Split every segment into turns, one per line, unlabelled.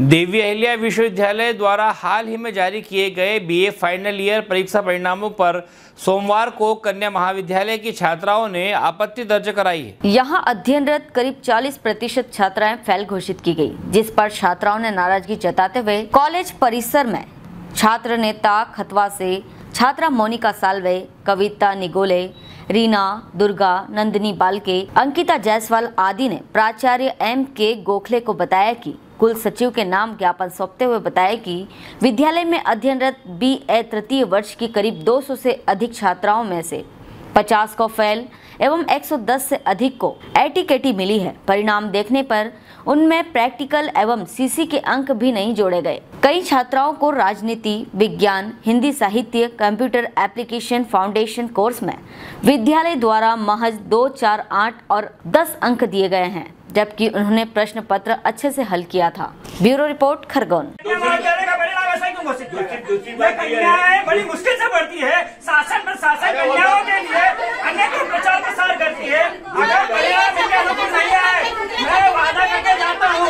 देवी अहिल्या विश्वविद्यालय द्वारा हाल ही में जारी किए गए बीए फाइनल ईयर परीक्षा परिणामों पर सोमवार को कन्या महाविद्यालय की छात्राओं ने आपत्ति दर्ज कराई। है
यहाँ अध्ययनरत करीब 40 प्रतिशत छात्राएँ फेल घोषित की गई, जिस पर छात्राओं ने नाराज़गी जताते हुए कॉलेज परिसर में छात्र नेता खतवा से छात्रा मोनिका सालवे कविता निगोले रीना दुर्गा नंदिनी बालके अंकिता जायसवाल आदि ने प्राचार्य एम के गोखले को बताया कि कुल सचिव के नाम ज्ञापन सौंपते हुए बताया कि विद्यालय में अध्ययनरत बी ए तृतीय वर्ष की करीब 200 से अधिक छात्राओं में से 50 को फेल एवं 110 से अधिक को एटीकेटी मिली है। परिणाम देखने पर उनमें प्रैक्टिकल एवं सीसी के अंक भी नहीं जोड़े गए। कई छात्राओं को राजनीति, विज्ञान, हिंदी साहित्य, कंप्यूटर एप्लीकेशन फाउंडेशन कोर्स में विद्यालय द्वारा महज दो चार आठ और दस अंक दिए गए हैं। जबकि उन्होंने प्रश्न पत्र अच्छे से हल किया था। Bureau report Khargone.
बड़ी मुश्किल से पढ़ती है। शासन प्रशासन कन्याओं के लिए अनेक प्रचार प्रसार करती है। अगर इनके अनुकूल नहीं आए मैं वादा करके जाता हूँ।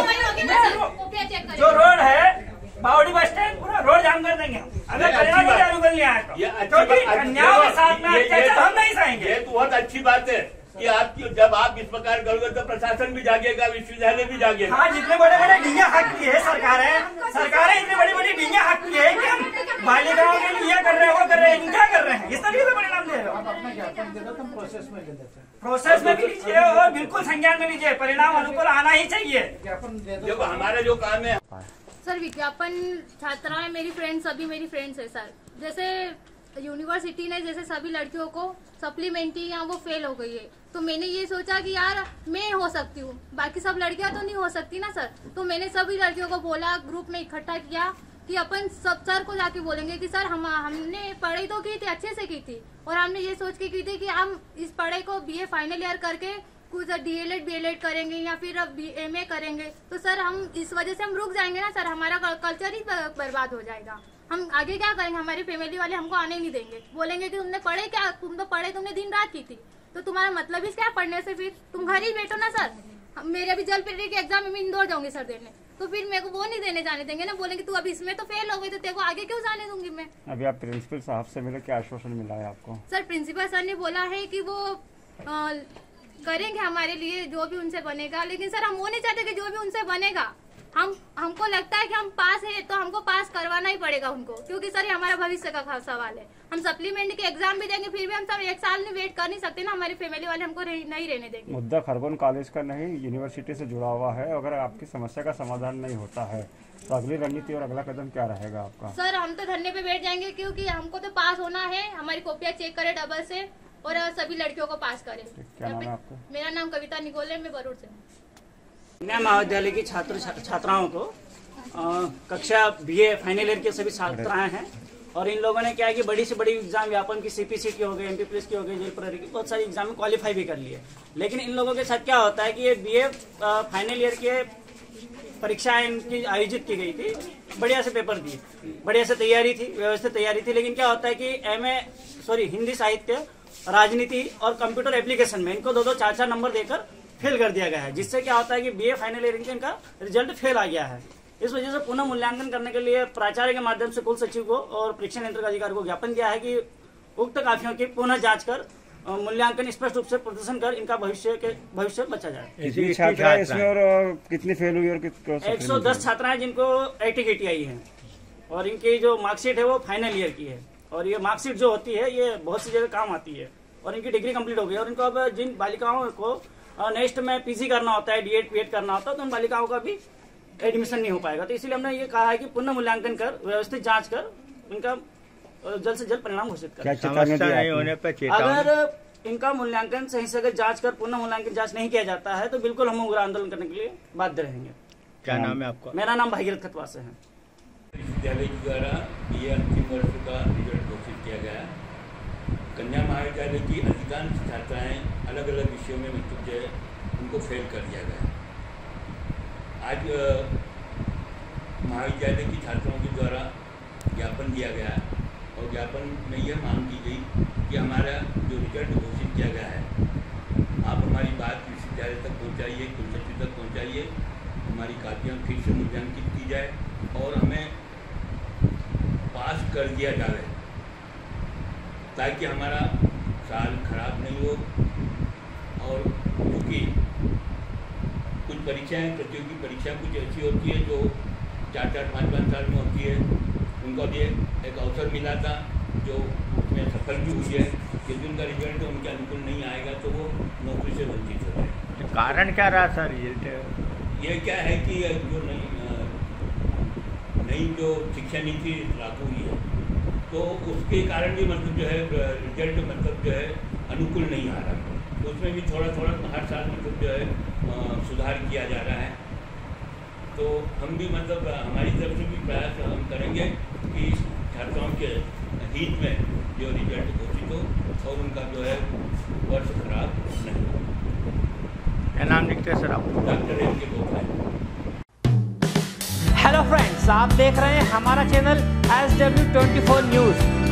जो रोड है बावड़ी बस स्टैंड पूरा रोड जाम कर देंगे अगर अनुकूल नहीं आए तो क्योंकि कन्याओं के साथ में
तो-
हम नहीं सहेंगे।
तो बहुत अच्छी बात है। कि आप जब आप इस प्रकार करोगे तो प्रशासन भी जागेगा विश्वविद्यालय भी जागेगा।
हाँ जितने बड़े बड़े डीया हक हकती है सरकारें सरकारें इतनी बड़ी बड़ी हक की है कि हम बालिकाओं के लिए कर रहे हैं वो कर रहे हैं क्या कर रहे हैं। इस तरीके से परिणाम दे रहे हो। प्रोसेस में भी लीजिए और बिल्कुल संज्ञान में लीजिए परिणाम अनुकूल आना ही चाहिए।
जब हमारा जो काम है
सर विज्ञापन छात्राएँ मेरी फ्रेंड्स सभी मेरी फ्रेंड्स है सर। जैसे यूनिवर्सिटी ने जैसे सभी लड़कियों को सप्लीमेंट्री या वो फेल हो गई है। तो मैंने ये सोचा कि यार, मैं हो सकती हूँ। बाकी सब लड़कियाँ तो नहीं हो सकती ना, सर। तो मैंने सभी लड़कियों को बोला ग्रुप में इकट्ठा किया कि अपन सब सर को जाके बोलेंगे कि, सर, हम, हमने पढ़ाई तो की थी, अच्छे से की थी। और हमने ये सोच के की थी कि हम इस पढ़ाई को बीए फाइनल ईयर करके कुछ डीएलएड बीएलएड करेंगे या फिर अब एमए करेंगे। तो सर, हम इस वजह से हम रुक जाएँगे ना, सर। हमारा कल्चर ही बर्बाद हो जाएगा। हम आगे क्या करेंगे? हमारी फैमिली वाले हमको आने नहीं देंगे। बोलेंगे कि तुमने पढ़े क्या? तुम तो पढ़े तुमने दिन रात की थी। तो तुम्हारा मतलब ही क्या पढ़ने से फिर? तुम घर ही बैठो ना सर। मेरे अभी जल पीढ़ी के एग्ज़ाम में इंदौर जाऊँगी सर देने तो फिर मेरे को वो नहीं देने जाने देंगे ना। बोलेंगे तू अभी इसमें तो फेल हो गई तो तेरे को आगे क्यों जाने दूँगी मैं?
अभी आप प्रिंसिपल साहब से मिले क्या आश्वासन मिला है आपको?
सर प्रिंसिपल सर ने बोला है कि वो अ, करेंगे हमारे लिए जो भी उनसे बनेगा। लेकिन सर हम वो नहीं चाहते कि जो भी उनसे बनेगा। हम हमको लगता है कि हम पास है। हमको पास करवाना ही पड़ेगा उनको क्योंकि सर ये हमारा भविष्य का खास सवाल है। हम सप्लीमेंट के एग्ज़ाम भी देंगे फिर भी हम सब एक साल में वेट कर नहीं सकते ना हमारी फैमिली वाले हमको रह- नहीं रहने देंगे।
मुद्दा खरगोन कॉलेज का नहीं यूनिवर्सिटी से जुड़ा हुआ है। अगर आपकी समस्या का समाधान नहीं होता है तो अगली रणनीति और अगला कदम क्या रहेगा आपका?
सर हम तो धरने पे बैठ जाएँगे क्योंकि हमको तो पास होना है। हमारी कॉपियाँ चेक करे डबल से और सभी लड़कियों को पास करे।
क्या नाम है आपका?
मेरा नाम कविता निकोले मैं बरूर से
महाविद्यालय की छात्र छात्राओं को कक्षा बीए फाइनल ईयर के सभी छात्राएँ हैं। और इन लोगों ने क्या है कि बड़ी से बड़ी एग्ज़ाम व्यापन की सीपीसी की हो गई एमपी पुलिस की हो गई जेल की बहुत सारी एग्ज़ाम में क्वालिफाई भी कर लिए। लेकिन इन लोगों के साथ क्या होता है कि ये बीए फाइनल ईयर के परीक्षाएँ इनकी आयोजित की गई थी। बढ़िया से पेपर दिए। बढ़िया से तैयारी थी, व्यवस्थित तैयारी थी। लेकिन क्या होता है कि एमए सॉरी हिंदी साहित्य, राजनीति और कंप्यूटर एप्लीकेशन में इनको दो दो चार चार नंबर देकर फेल कर दिया गया है। जिससे क्या होता है कि बीए फाइनल ईयर इनका रिज़ल्ट फेल आ गया है। इस वजह से पुनः मूल्यांकन करने के लिए प्राचार्य के माध्यम से कुल सचिव को और परीक्षा नियंत्रक अधिकारी को ज्ञापन दिया है कि उक्त काफियों की पुनः जाँच कर मूल्यांकन स्पष्ट रूप से प्रदर्शन कर इनका भविष्य के भविष्य बचा जाए।
कितनी छात्रा इसमें और और कितनी फेल हुई और
एक सौ दस छात्राएँ जिनको एटीकेटी आई है और इनकी जो मार्कशीट है वो फाइनल ईयर की है। और ये मार्कशीट जो होती है ये बहुत सी जगह काम आती है और इनकी डिग्री कंप्लीट हो गई और इनको अब जिन बालिकाओं को नेक्स्ट में पीजी करना होता है डीएड पीएड करना होता है तो उन बालिकाओं का भी एडमिशन नहीं हो पाएगा। तो इसलिए हमने ये कहा है कि पुनः मूल्यांकन कर व्यवस्थित जाँच कर इनका जल्द से जल्द परिणाम घोषित कर। अगर इनका मूल्यांकन सही से अगर जाँच कर पुनः मूल्यांकन जाँच नहीं किया जाता है तो बिल्कुल हम उग्र आंदोलन करने के लिए बाध्य रहेंगे।
क्या नाम है आपका?
मेरा नाम भागीरथ खतवा से है।
विश्वविद्यालय के द्वारा बी अंतिम वर्ष का रिज़ल्ट घोषित किया गया कन्या महाविद्यालय की अधिकांश छात्राएँ अलग अलग विषयों में मतलब जो है उनको फेल कर दिया गया आज महाविद्यालय की छात्राओं के द्वारा ज्ञापन दिया गया है और ज्ञापन में यह मांग की गई कि हमारा जो रिज़ल्ट घोषित किया गया है, आप हमारी बात विश्वविद्यालय तक पहुंचाइए, कुलपति तक पहुंचाइए, हमारी कापियाँ फिर से मूल्यांकित की जाए और हमें पास कर दिया जाए ताकि हमारा साल खराब नहीं हो और क्योंकि परीक्षाएँ प्रतियोगी परीक्षा कुछ ऐसी होती है जो चार चार पाँच पाँच साल में होती है। उनको भी एक अवसर मिला था जो उसमें सफल भी हुई है। यदि उनका रिज़ल्ट उनके अनुकूल नहीं आएगा तो वो नौकरी से वंचित हो जाए
कारण क्या रहा सर रिज़ल्ट
ये क्या है कि जो नई नई जो शिक्षा नीति लागू हुई है तो उसके कारण भी मतलब जो है रिज़ल्ट मतलब जो है अनुकूल नहीं आ रहा। तो उसमें भी थोड़ा थोड़ा हर साल मतलब जो है सुधार किया जा रहा है। तो हम भी मतलब हमारी तरफ़ से भी प्रयास हम करेंगे कि छात्राओं के हित में जो रिज़ल्ट घोषित हो और उनका जो है वर्ष खराब नहीं हो।
क्या नाम लिखते हैं सर आप
डॉक्टर एम के गोखले
हेलो फ्रेंड्स आप देख रहे हैं हमारा channel S W twenty four news